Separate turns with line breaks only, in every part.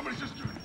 somebody just do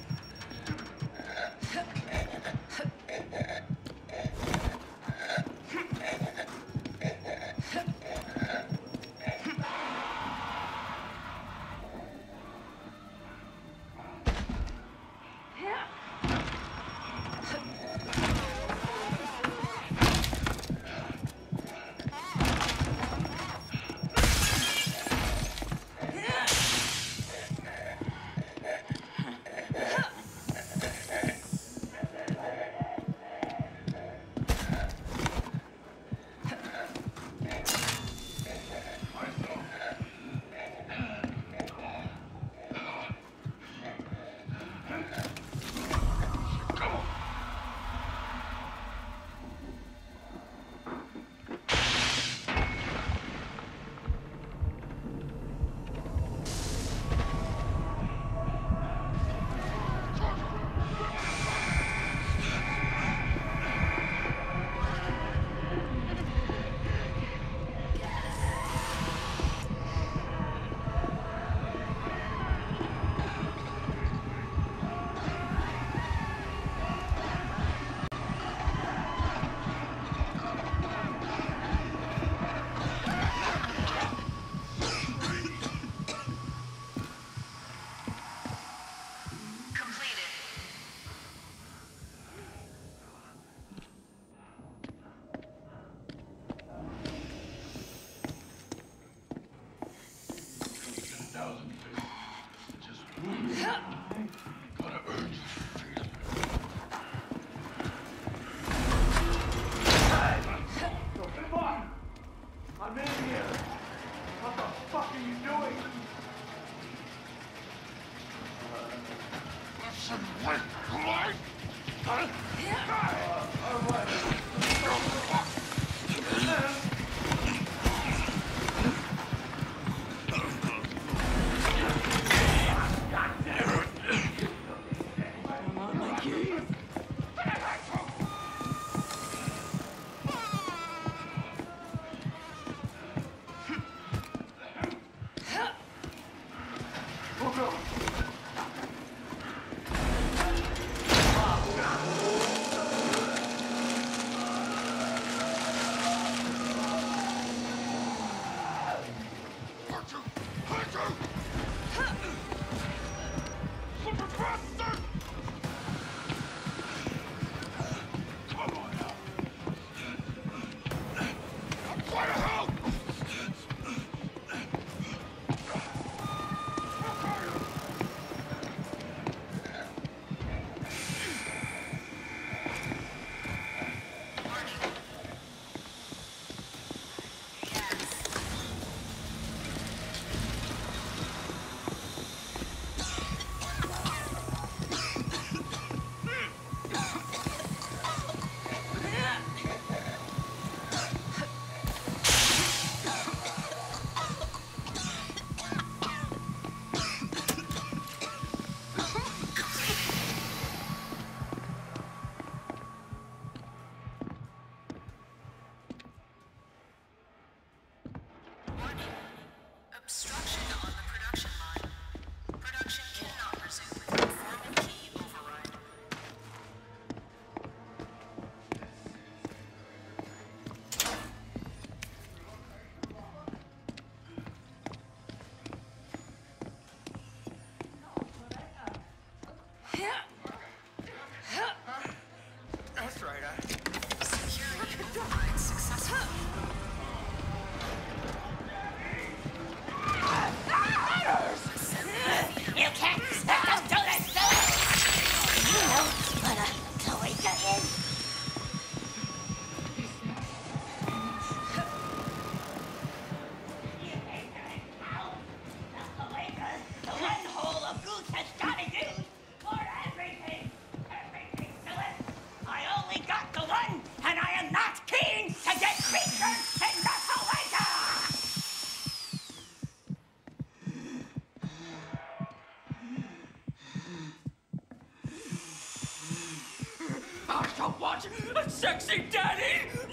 Don't a sexy daddy!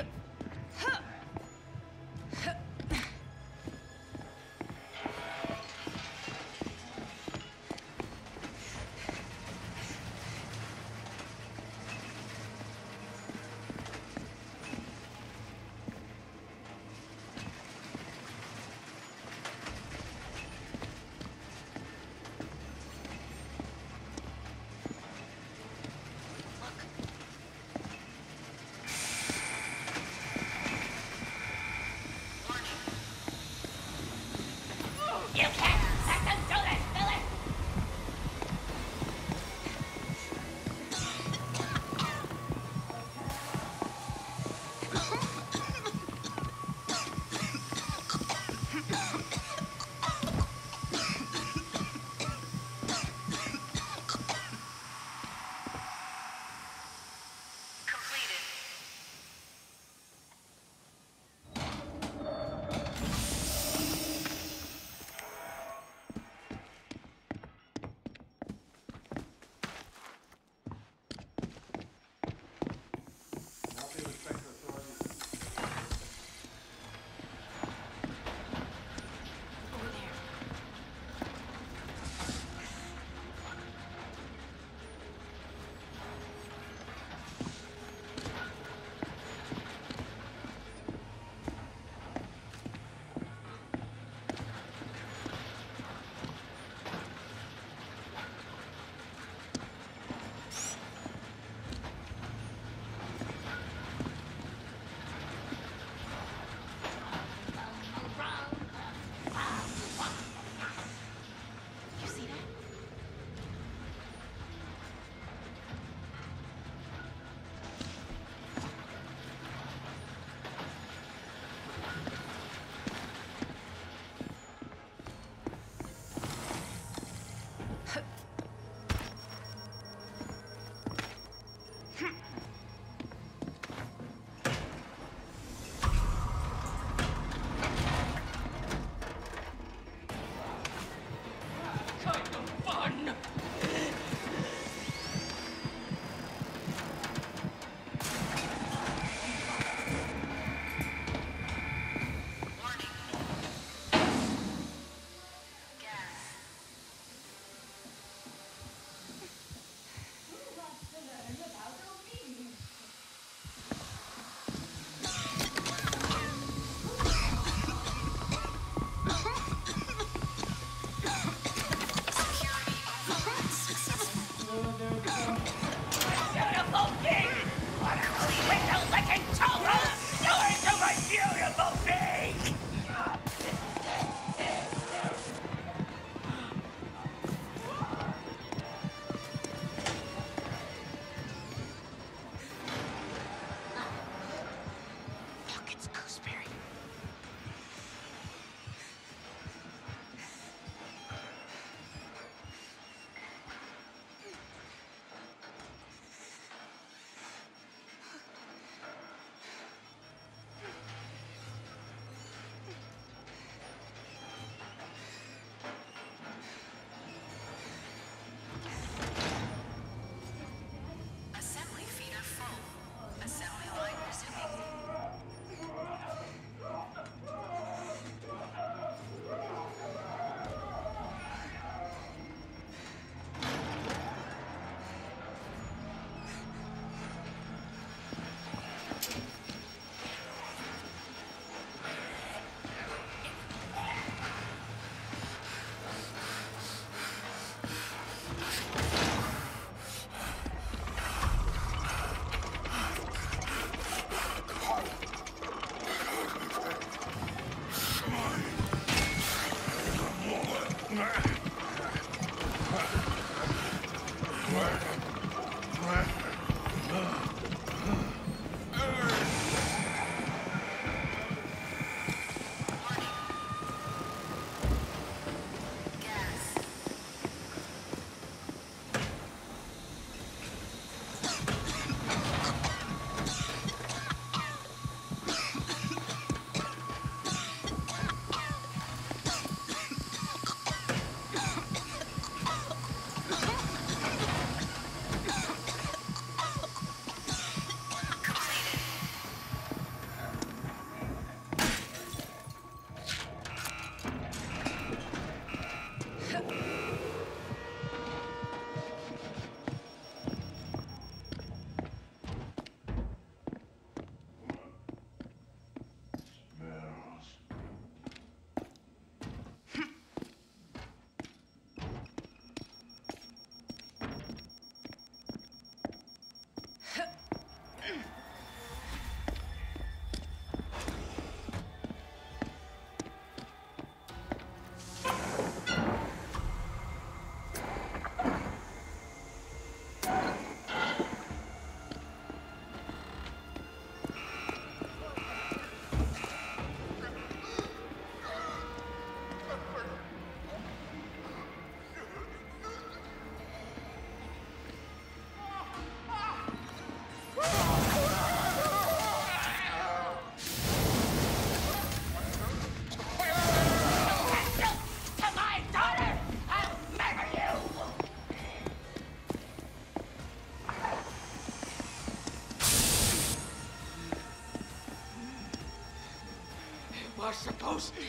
Huh. You
can't.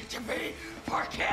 To be for kids.